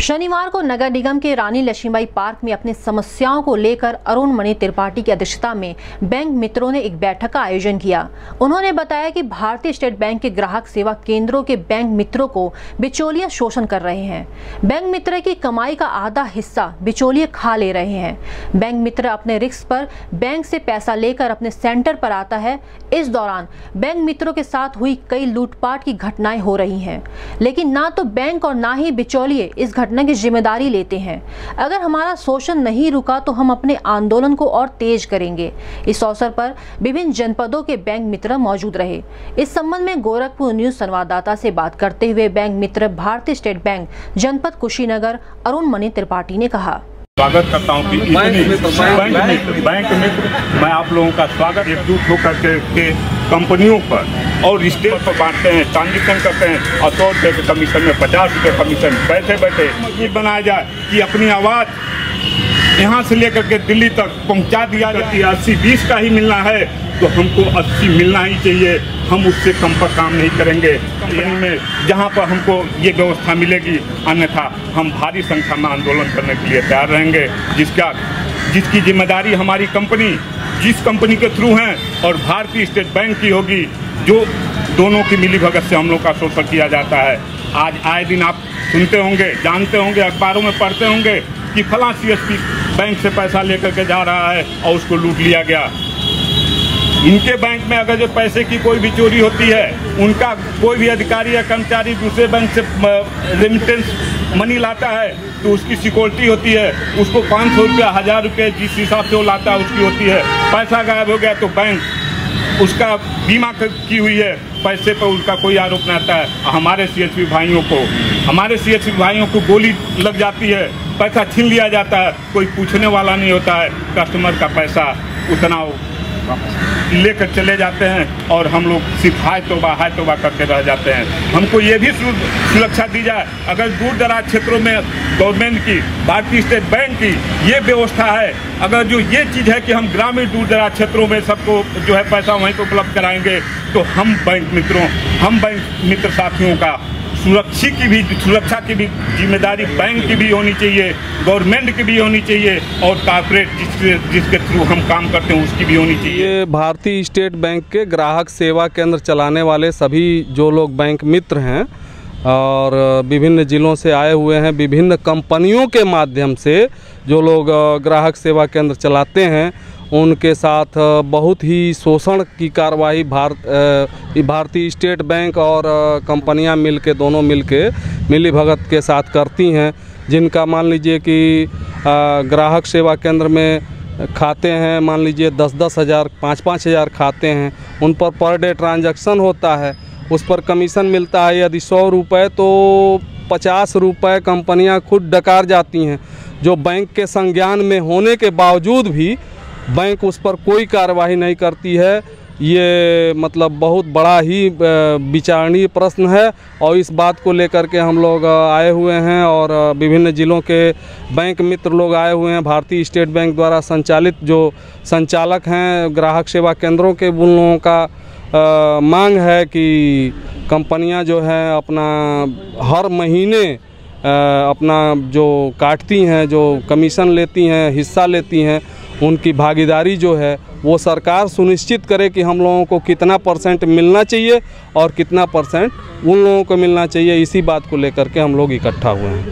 शनिवार को नगर निगम के रानी लक्ष्मीबाई पार्क में अपनी समस्याओं को लेकर अरुण मणि त्रिपाठी की अध्यक्षता में बैंक मित्रों ने एक बैठक का आयोजन किया। उन्होंने बताया कि भारतीय स्टेट बैंक के ग्राहक सेवा केंद्रों के बैंक मित्रों को बिचौलिया शोषण कर रहे हैं। बैंक मित्र की कमाई का आधा हिस्सा बिचौलिए खा ले रहे हैं। बैंक मित्र अपने रिस्क पर बैंक से पैसा लेकर अपने सेंटर पर आता है। इस दौरान बैंक मित्रों के साथ हुई कई लूटपाट की घटनाएँ हो रही हैं। लेकिन ना तो बैंक और ना ही बिचौलिए इस की ज़िम्मेदारी लेते हैं। अगर हमारा शोषण नहीं रुका तो हम अपने आंदोलन को और तेज करेंगे। इस अवसर पर विभिन्न जनपदों के बैंक मित्र मौजूद रहे। इस संबंध में गोरखपुर न्यूज़ संवाददाता से बात करते हुए बैंक मित्र भारतीय स्टेट बैंक जनपद कुशीनगर अरुण मणि त्रिपाठी ने कहा। स्वागत करता हूँ कि इतनी बैंक मित्र बैंक मित्र मैं आप लोगों का स्वागत एकजुट होकर के कंपनियों पर और स्टेट पर बांटते हैं, ट्रांजेक्शन करते हैं। और सौ रुपये के कमीशन में पचास रुपये कमीशन बैठे बैठे ये बनाया जाए कि अपनी आवाज़ यहाँ से लेकर के दिल्ली तक पहुँचा दिया जाती है अस्सी बीस का ही मिलना है तो हमको अस्सी मिलना ही चाहिए। हम उससे कम पर काम नहीं करेंगे। कंपनी में जहाँ पर हमको ये व्यवस्था मिलेगी, अन्यथा हम भारी संख्या में आंदोलन करने के लिए तैयार रहेंगे। जिसका, जिसकी ज़िम्मेदारी हमारी कंपनी, जिस कंपनी के थ्रू हैं और भारतीय स्टेट बैंक की होगी, जो दोनों की मिली भगत से हम लोग का शोषण किया जाता है। आज आए दिन आप सुनते होंगे, जानते होंगे, अखबारों में पढ़ते होंगे कि फला सी बैंक से पैसा लेकर के जा रहा है और उसको लूट लिया गया। इनके बैंक में अगर जो पैसे की कोई भी चोरी होती है, उनका कोई भी अधिकारी या कर्मचारी दूसरे बैंक से रेमिटेंस मनी लाता है तो उसकी सिक्योरिटी होती है। उसको पाँच सौ रुपया, हज़ार रुपये जिस हिसाब से वो लाता है, उसकी होती है। पैसा गायब हो गया तो बैंक उसका बीमा की हुई है। पैसे पर उसका कोई आरोप नहीं आता है। हमारे सी भाइयों को, हमारे सी भाइयों को गोली लग जाती है। पैसा छीन लिया जाता है। कोई पूछने वाला नहीं होता है। कस्टमर का पैसा उतना लेकर चले जाते हैं और हम लोग सिर्फ़ हाय तोबा हाय तोबा करके रह जाते हैं। हमको ये भी सुरक्षा दी जाए। अगर दूर दराज क्षेत्रों में गवर्नमेंट की, भारतीय स्टेट बैंक की ये व्यवस्था है, अगर जो ये चीज़ है कि हम ग्रामीण दूर दराज क्षेत्रों में सबको जो है पैसा वहीं पर उपलब्ध कराएँगे तो हम बैंक मित्रों, हम बैंक मित्र साथियों का सुरक्षा की भी, सुरक्षा की भी, ज़िम्मेदारी बैंक की भी होनी चाहिए, गवर्नमेंट की भी होनी चाहिए और कॉरपोरेट जिसके जिसके थ्रू हम काम करते हैं, उसकी भी होनी चाहिए। भारतीय स्टेट बैंक के ग्राहक सेवा केंद्र चलाने वाले सभी जो लोग बैंक मित्र हैं और विभिन्न ज़िलों से आए हुए हैं, विभिन्न कंपनियों के माध्यम से जो लोग ग्राहक सेवा केंद्र चलाते हैं उनके साथ बहुत ही शोषण की कार्रवाई भारत भारतीय स्टेट बैंक और कंपनियाँ मिल के दोनों मिल के मिली भगत के साथ करती हैं, जिनका मान लीजिए कि ग्राहक सेवा केंद्र में खाते हैं, मान लीजिए दस दस हज़ार पाँच पाँच हज़ार खाते हैं, उन पर पर डे ट्रांजैक्शन होता है, उस पर कमीशन मिलता है, यदि सौ रुपये तो पचास रुपये कंपनियाँ खुद डकार जाती हैं, जो बैंक के संज्ञान में होने के बावजूद भी बैंक उस पर कोई कार्रवाई नहीं करती है। ये मतलब बहुत बड़ा ही विचारणीय प्रश्न है और इस बात को लेकर के हम लोग आए हुए हैं और विभिन्न ज़िलों के बैंक मित्र लोग आए हुए हैं। भारतीय स्टेट बैंक द्वारा संचालित जो संचालक हैं ग्राहक सेवा केंद्रों के उन लोगों का आ, मांग है कि कंपनियाँ जो है अपना हर महीने आ, अपना जो काटती हैं जो कमीशन लेती हैं हिस्सा लेती हैं उनकी भागीदारी जो है, वो सरकार सुनिश्चित करे कि हम लोगों को कितना परसेंट मिलना चाहिए और कितना परसेंट उन लोगों को मिलना चाहिए, इसी बात को लेकर के हम लोग इकट्ठा हुए हैं।